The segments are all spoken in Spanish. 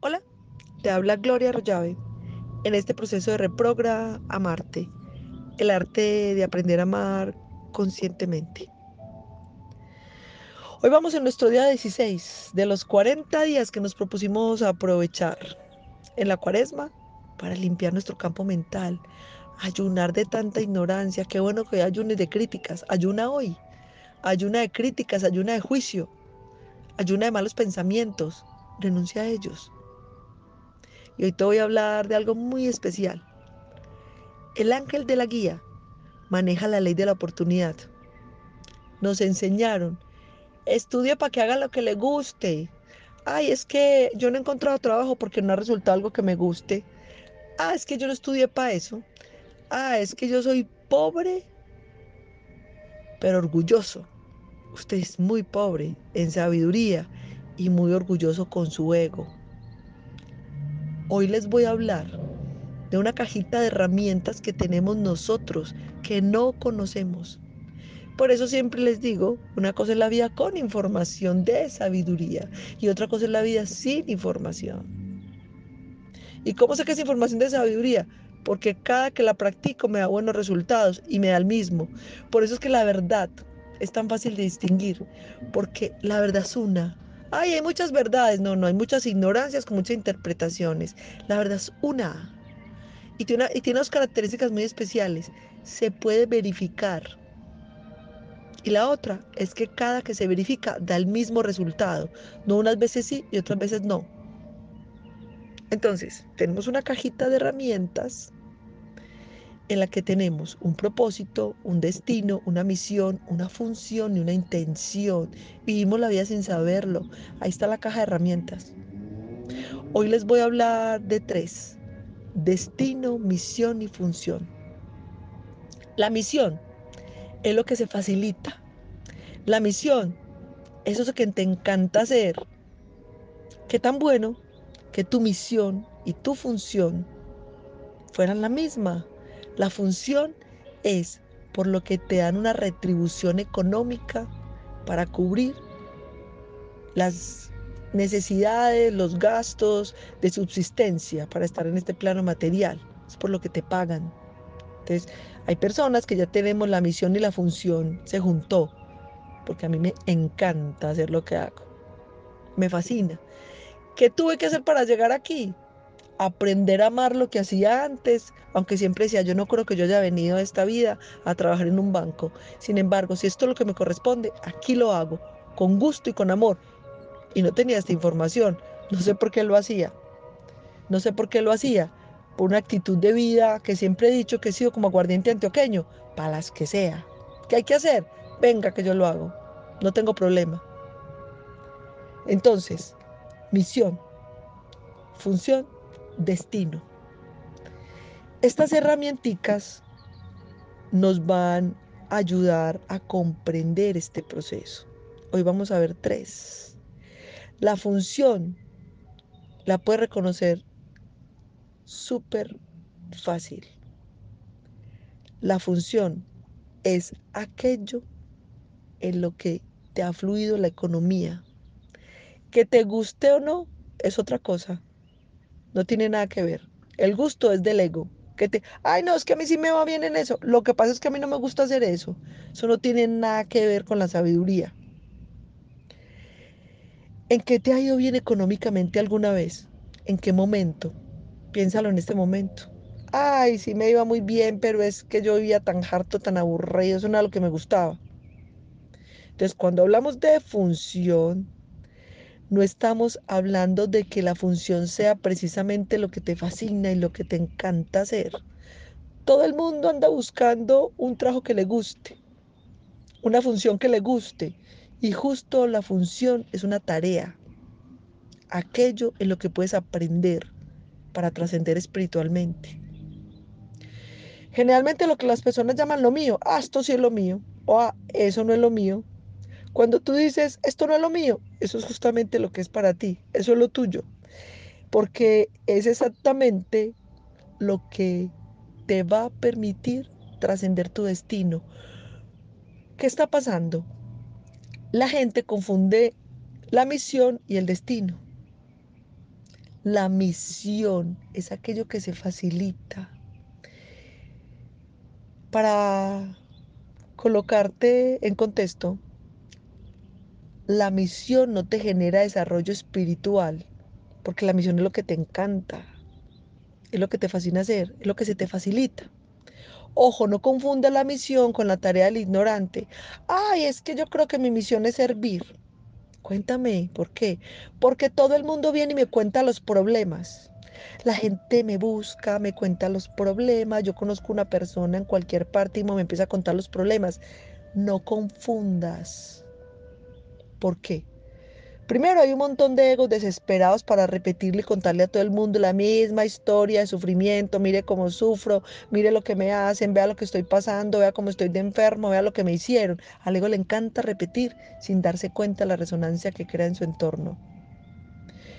Hola, te habla Gloria Arroyave en este proceso de reprogra amarte, el arte de aprender a amar conscientemente. Hoy vamos en nuestro día 16 de los 40 días que nos propusimos aprovechar en la cuaresma para limpiar nuestro campo mental, ayunar de tanta ignorancia. Qué bueno que ayunes de críticas. Ayuna hoy. Ayuna de críticas, ayuna de juicio, ayuna de malos pensamientos. Renuncia a ellos. Y hoy te voy a hablar de algo muy especial. El ángel de la guía maneja la ley de la oportunidad. Nos enseñaron, estudia para que haga lo que le guste. Ay, es que yo no he encontrado trabajo porque no ha resultado algo que me guste. Ah, es que yo no estudié para eso. Ah, es que yo soy pobre, pero orgulloso. Usted es muy pobre en sabiduría y muy orgulloso con su ego. Hoy les voy a hablar de una cajita de herramientas que tenemos nosotros que no conocemos. Por eso siempre les digo, una cosa es la vida con información de sabiduría y otra cosa es la vida sin información. ¿Y cómo sé que es información de sabiduría? Porque cada que la practico me da buenos resultados y me da el mismo. Por eso es que la verdad es tan fácil de distinguir, porque la verdad es una, Ay, hay muchas verdades. No, no, hay muchas ignorancias con muchas interpretaciones. La verdad es una. Y tiene, y tiene unas características muy especiales. Se puede verificar. Y la otra es que cada que se verifica da el mismo resultado. No unas veces sí y otras veces no. Entonces, tenemos una cajita de herramientas en la que tenemos un propósito, un destino, una misión, una función y una intención. Vivimos la vida sin saberlo. Ahí está la caja de herramientas. Hoy les voy a hablar de tres. Destino, misión y función. La misión es lo que se facilita. La misión es eso que te encanta hacer. Qué tan bueno que tu misión y tu función fueran la misma. La función es por lo que te dan una retribución económica para cubrir las necesidades, los gastos de subsistencia para estar en este plano material. Es por lo que te pagan. Entonces, hay personas que ya tenemos la misión y la función, se juntó, porque a mí me encanta hacer lo que hago. Me fascina. ¿Qué tuve que hacer para llegar aquí? Aprender a amar lo que hacía antes, aunque siempre decía, yo no creo que yo haya venido a esta vida a trabajar en un banco. Sin embargo, si esto es lo que me corresponde, aquí lo hago, con gusto y con amor. Y no tenía esta información, no sé por qué lo hacía. No sé por qué lo hacía, por una actitud de vida que siempre he dicho que he sido como aguardiente antioqueño, para las que sea. ¿Qué hay que hacer? Venga que yo lo hago, no tengo problema. Entonces, misión, función destino. Estas herramientas nos van a ayudar a comprender este proceso. Hoy vamos a ver tres. La función la puedes reconocer súper fácil. La función es aquello en lo que te ha fluido la economía. Que te guste o no es otra cosa. No tiene nada que ver. El gusto es del ego. Que te, ay, no, es que a mí sí me va bien en eso. Lo que pasa es que a mí no me gusta hacer eso. Eso no tiene nada que ver con la sabiduría. ¿En qué te ha ido bien económicamente alguna vez? ¿En qué momento? Piénsalo en este momento. Ay, sí me iba muy bien, pero es que yo vivía tan harto, tan aburrido, eso no era lo que me gustaba. Entonces, cuando hablamos de función, no estamos hablando de que la función sea precisamente lo que te fascina y lo que te encanta hacer. Todo el mundo anda buscando un trabajo que le guste, una función que le guste. Y justo la función es una tarea, aquello en lo que puedes aprender para trascender espiritualmente. Generalmente lo que las personas llaman lo mío, ah, esto sí es lo mío, o ah, eso no es lo mío, cuando tú dices, esto no es lo mío, eso es justamente lo que es para ti, eso es lo tuyo, porque es exactamente lo que te va a permitir trascender tu destino. ¿Qué está pasando? La gente confunde la misión y el destino. La misión es aquello que se facilita. Para colocarte en contexto, la misión no te genera desarrollo espiritual, porque la misión es lo que te encanta, es lo que te fascina hacer, es lo que se te facilita. Ojo, no confunda la misión con la tarea del ignorante. Ay, es que yo creo que mi misión es servir. Cuéntame, ¿por qué? Porque todo el mundo viene y me cuenta los problemas. La gente me busca, me cuenta los problemas. Yo conozco una persona en cualquier parte y me empieza a contar los problemas. No confundas. ¿Por qué? Primero, hay un montón de egos desesperados para repetirle y contarle a todo el mundo la misma historia de sufrimiento. Mire cómo sufro, mire lo que me hacen, vea lo que estoy pasando, vea cómo estoy de enfermo, vea lo que me hicieron. Al ego le encanta repetir sin darse cuenta la resonancia que crea en su entorno.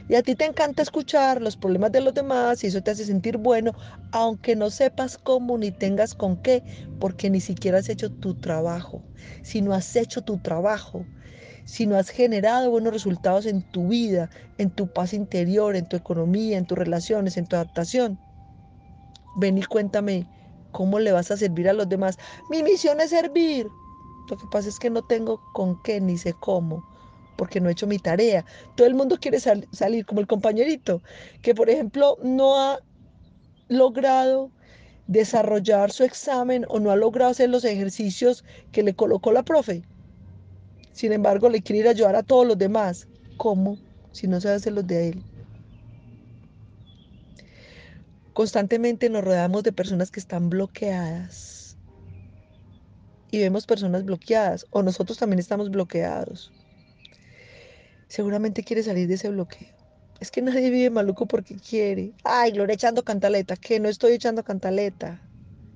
Y a ti te encanta escuchar los problemas de los demás y eso te hace sentir bueno, aunque no sepas cómo ni tengas con qué, porque ni siquiera has hecho tu trabajo. Si no has hecho tu trabajo, si no has generado buenos resultados en tu vida, en tu paz interior, en tu economía, en tus relaciones, en tu adaptación. Ven y cuéntame cómo le vas a servir a los demás. Mi misión es servir. Lo que pasa es que no tengo con qué ni sé cómo, porque no he hecho mi tarea. Todo el mundo quiere sal salir como el compañerito, que por ejemplo no ha logrado desarrollar su examen o no ha logrado hacer los ejercicios que le colocó la profe. Sin embargo, le quiere ir a ayudar a todos los demás. ¿Cómo? Si no sabe hacer los de él. Constantemente nos rodeamos de personas que están bloqueadas. Y vemos personas bloqueadas. O nosotros también estamos bloqueados. Seguramente quiere salir de ese bloqueo. Es que nadie vive maluco porque quiere. Ay, Gloria echando cantaleta. Que no estoy echando cantaleta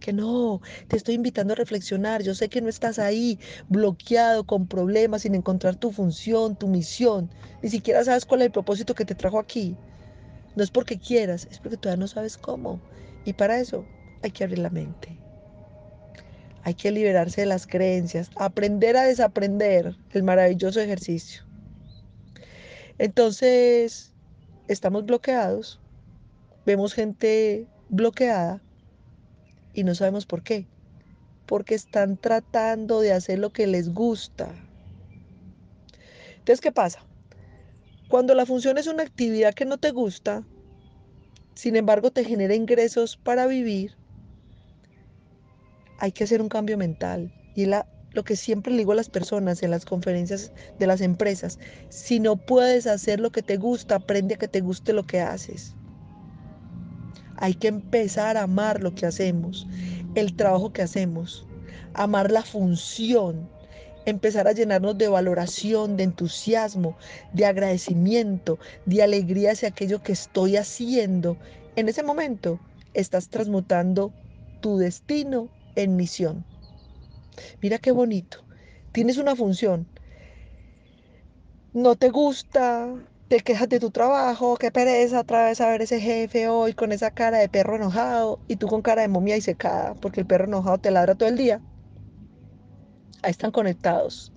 que no, te estoy invitando a reflexionar. Yo sé que no estás ahí bloqueado con problemas, sin encontrar tu función, tu misión. Ni siquiera sabes cuál es el propósito que te trajo aquí. No es porque quieras, es porque todavía no sabes cómo. Y para eso hay que abrir la mente. Hay que liberarse de las creencias, aprender a desaprender el maravilloso ejercicio. Entonces, estamos bloqueados, vemos gente bloqueada y no sabemos por qué. Porque están tratando de hacer lo que les gusta. Entonces, ¿qué pasa? Cuando la función es una actividad que no te gusta, sin embargo te genera ingresos para vivir, hay que hacer un cambio mental. Y la, lo que siempre le digo a las personas en las conferencias de las empresas, si no puedes hacer lo que te gusta, aprende a que te guste lo que haces. Hay que empezar a amar lo que hacemos, el trabajo que hacemos, amar la función, empezar a llenarnos de valoración, de entusiasmo, de agradecimiento, de alegría hacia aquello que estoy haciendo. En ese momento estás transmutando tu destino en misión. Mira qué bonito. Tienes una función. No te gusta, te quejas de tu trabajo, qué pereza otra vez a ver ese jefe hoy con esa cara de perro enojado y tú con cara de momia y secada porque el perro enojado te ladra todo el día. Ahí están conectados.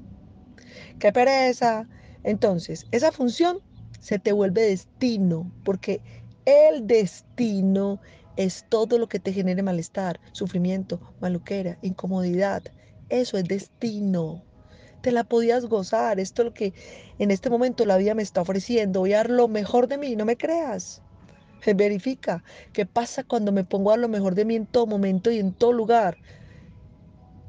Qué pereza. Entonces, esa función se te vuelve destino porque el destino es todo lo que te genere malestar, sufrimiento, maluquera, incomodidad. Eso es destino te la podías gozar. Esto es lo que en este momento la vida me está ofreciendo. Voy a dar lo mejor de mí, no me creas. Verifica qué pasa cuando me pongo a dar lo mejor de mí en todo momento y en todo lugar.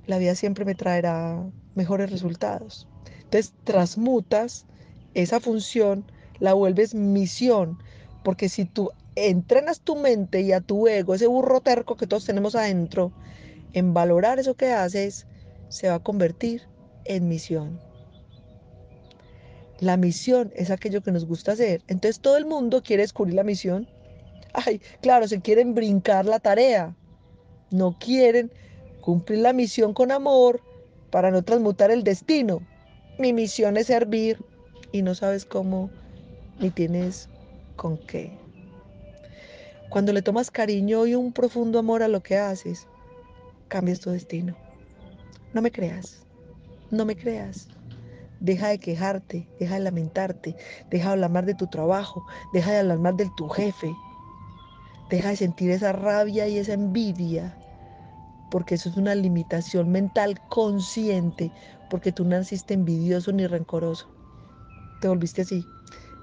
La vida siempre me traerá mejores resultados. Entonces transmutas esa función, la vuelves misión, porque si tú entrenas tu mente y a tu ego, ese burro terco que todos tenemos adentro, en valorar eso que haces, se va a convertir en misión. La misión es aquello que nos gusta hacer. Entonces todo el mundo quiere descubrir la misión. Ay, claro, se quieren brincar la tarea. No quieren cumplir la misión con amor para no transmutar el destino. Mi misión es servir y no sabes cómo ni tienes con qué. Cuando le tomas cariño y un profundo amor a lo que haces, cambias tu destino. No me creas. No me creas. Deja de quejarte, deja de lamentarte, deja de hablar mal de tu trabajo, deja de hablar mal de tu jefe, deja de sentir esa rabia y esa envidia, porque eso es una limitación mental consciente, porque tú naciste envidioso ni rencoroso. Te volviste así.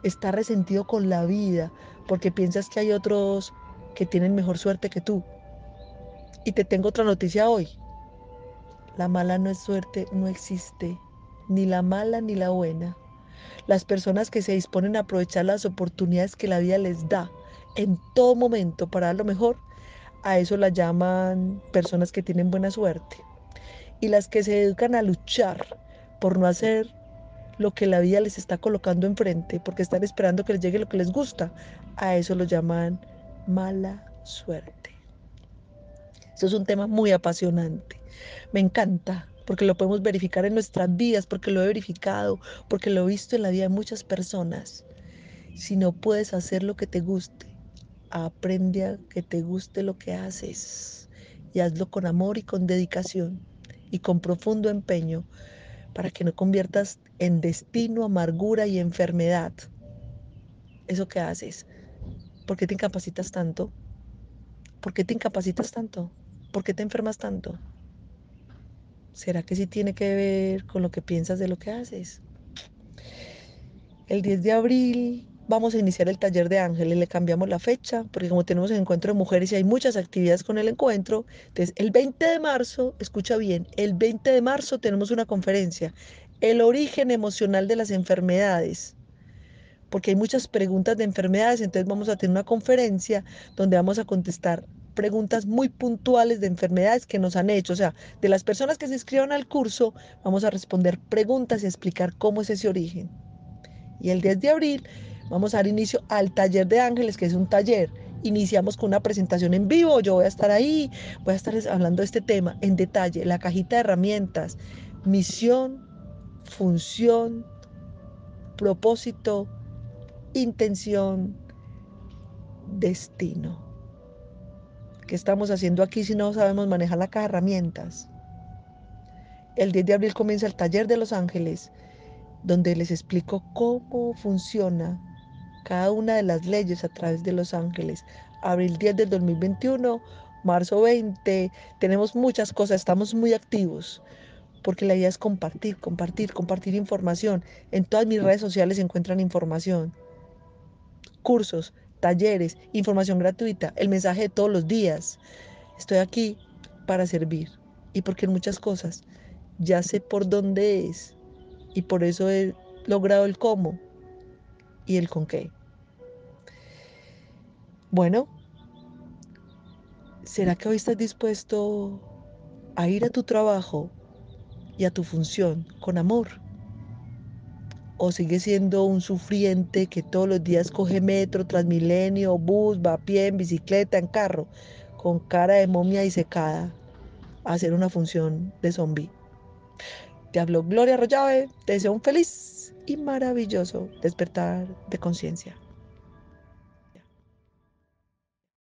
Estás resentido con la vida, porque piensas que hay otros que tienen mejor suerte que tú. Y te tengo otra noticia hoy. La mala no es suerte, no existe ni la mala ni la buena. Las personas que se disponen a aprovechar las oportunidades que la vida les da en todo momento para dar lo mejor, a eso la llaman personas que tienen buena suerte. Y las que se educan a luchar por no hacer lo que la vida les está colocando enfrente, porque están esperando que les llegue lo que les gusta, a eso lo llaman mala suerte. Eso es un tema muy apasionante. Me encanta porque lo podemos verificar en nuestras vidas, porque lo he verificado, porque lo he visto en la vida de muchas personas. Si no puedes hacer lo que te guste, aprende a que te guste lo que haces y hazlo con amor y con dedicación y con profundo empeño para que no conviertas en destino, amargura y enfermedad eso que haces. ¿Por qué te incapacitas tanto? ¿Por qué te incapacitas tanto? ¿Por qué te enfermas tanto? ¿Será que sí tiene que ver con lo que piensas de lo que haces? El 10 de abril vamos a iniciar el taller de ángeles, le cambiamos la fecha, porque como tenemos el encuentro de mujeres y hay muchas actividades con el encuentro, entonces el 20 de marzo, escucha bien, el 20 de marzo tenemos una conferencia, el origen emocional de las enfermedades, porque hay muchas preguntas de enfermedades, entonces vamos a tener una conferencia donde vamos a contestar preguntas muy puntuales de enfermedades que nos han hecho. O sea, de las personas que se inscriban al curso, vamos a responder preguntas y explicar cómo es ese origen. Y el 10 de abril vamos a dar inicio al taller de ángeles, que es un taller. Iniciamos con una presentación en vivo, yo voy a estar ahí, voy a estar hablando de este tema en detalle, la cajita de herramientas, misión, función, propósito, intención, destino. ¿Qué estamos haciendo aquí si no sabemos manejar la caja de herramientas? El 10 de abril comienza el taller de los ángeles, donde les explico cómo funciona cada una de las leyes a través de los ángeles. Abril 10 del 2021, marzo 20, tenemos muchas cosas, estamos muy activos, porque la idea es compartir, compartir, compartir información. En todas mis redes sociales se encuentran información, cursos, talleres, información gratuita, el mensaje de todos los días. Estoy aquí para servir y porque en muchas cosas ya sé por dónde es y por eso he logrado el cómo y el con qué. Bueno, ¿será que hoy estás dispuesto a ir a tu trabajo y a tu función con amor? O sigue siendo un sufriente que todos los días coge metro, transmilenio, bus, va a pie, en bicicleta, en carro, con cara de momia y secada, a hacer una función de zombie. Te habló Gloria Rollave, te deseo un feliz y maravilloso despertar de conciencia.